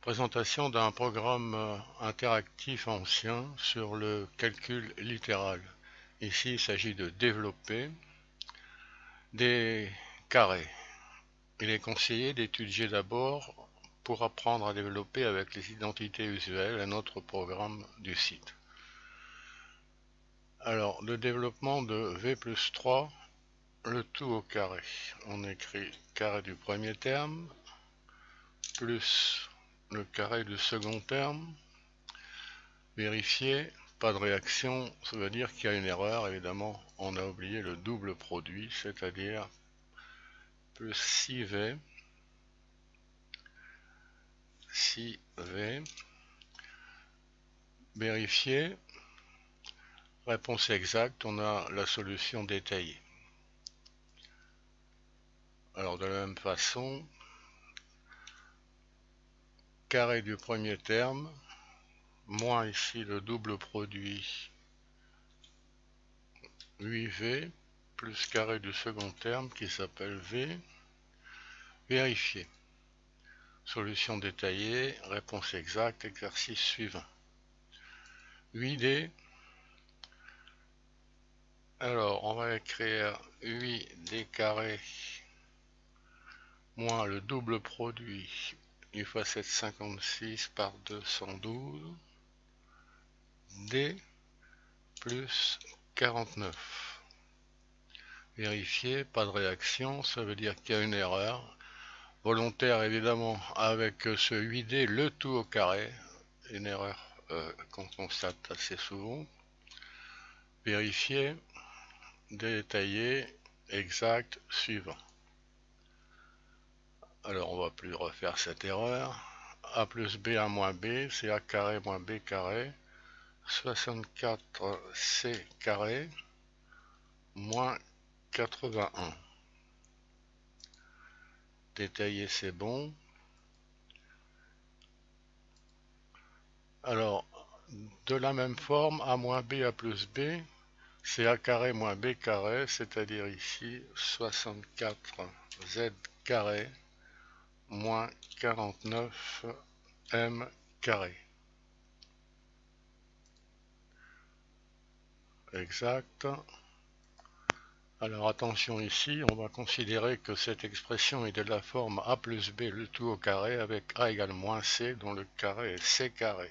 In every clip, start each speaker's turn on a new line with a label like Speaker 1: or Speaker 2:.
Speaker 1: Présentation d'un programme euh, interactif ancien sur le calcul littéral. Ici, il s'agit de développer des carrés. Il est conseillé d'étudier d'abord pour apprendre à développer avec les identités usuelles un autre programme du site. Alors, le développement de V plus 3, le tout au carré. On écrit carré du premier terme, plus le carré du second terme. Vérifier, pas de réaction, ça veut dire qu'il y a une erreur. Évidemment, on a oublié le double produit, c'est-à-dire plus 6V, 6V. Vérifier, réponse exacte, on a la solution détaillée. Alors de la même façon, carré du premier terme, moins ici le double produit 8V, plus carré du second terme qui s'appelle V, vérifier. Solution détaillée, réponse exacte, exercice suivant. 8D, alors on va écrire 8D carré moins le double produit U fois 756 par 212 D plus 49. Vérifier, pas de réaction, ça veut dire qu'il y a une erreur. Volontaire évidemment avec ce 8D, le tout au carré, une erreur euh, qu'on constate assez souvent. Vérifier, détailler, exact, suivant. Alors on va plus refaire cette erreur. A plus B A moins B, c'est A carré moins B carré. 64C carré moins 81. Détailler c'est bon. Alors, de la même forme, A moins B, A plus B, c'est A carré moins B carré, c'est-à-dire ici 64Z carré moins 49 m carré. Exact. Alors attention ici, on va considérer que cette expression est de la forme a plus b le tout au carré avec a égale moins c dont le carré est c carré.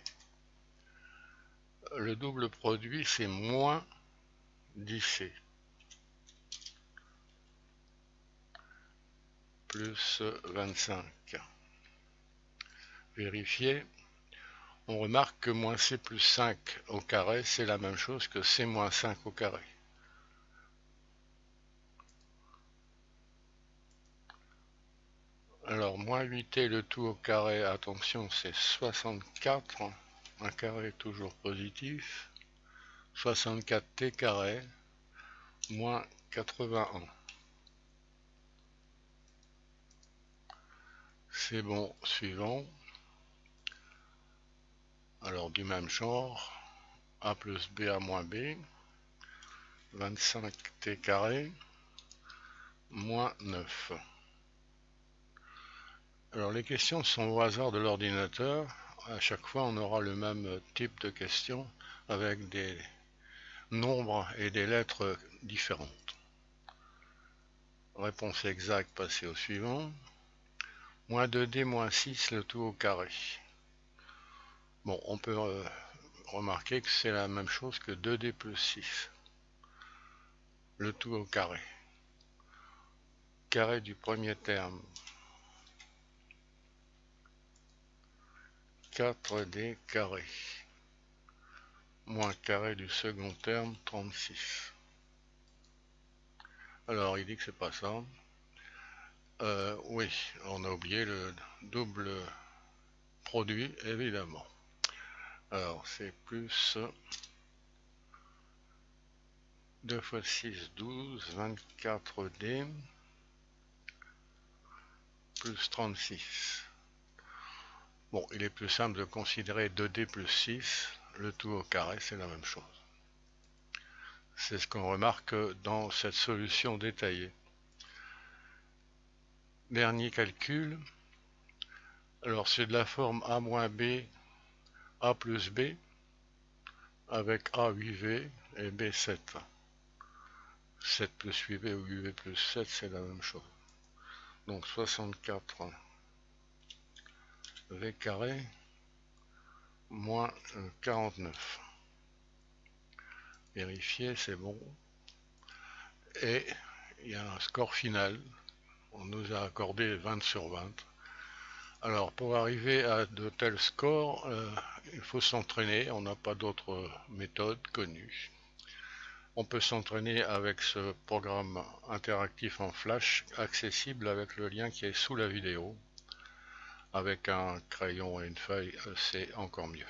Speaker 1: Le double produit c'est moins 10c. Plus 25. Vérifier. On remarque que moins c plus 5 au carré, c'est la même chose que c moins 5 au carré. Alors, moins 8t le tout au carré, attention, c'est 64. Un carré toujours positif. 64t carré, moins 81. C'est bon, suivant. Alors du même genre, A plus B A moins B, 25T carré, moins 9. Alors les questions sont au hasard de l'ordinateur. À chaque fois, on aura le même type de questions avec des nombres et des lettres différentes. Réponse exacte, passer au suivant. Moins 2D moins 6 le tout au carré. Bon, on peut euh, remarquer que c'est la même chose que 2D plus 6. Le tout au carré. Carré du premier terme. 4D carré. Moins carré du second terme, 36. Alors, il dit que c'est pas ça. Euh, oui, on a oublié le double produit, évidemment. Alors, c'est plus 2 fois 6, 12, 24D, plus 36. Bon, il est plus simple de considérer 2D plus 6, le tout au carré, c'est la même chose. C'est ce qu'on remarque dans cette solution détaillée. Dernier calcul, Alors c'est de la forme A moins B, A plus B, avec A 8V et B 7. 7 plus 8V ou 8V plus 7, c'est la même chose. Donc 64 V carré moins 49. Vérifier, c'est bon. Et il y a un score final. On nous a accordé 20 sur 20. Alors pour arriver à de tels scores, euh, il faut s'entraîner, on n'a pas d'autre méthode connue. On peut s'entraîner avec ce programme interactif en flash accessible avec le lien qui est sous la vidéo. Avec un crayon et une feuille, euh, c'est encore mieux.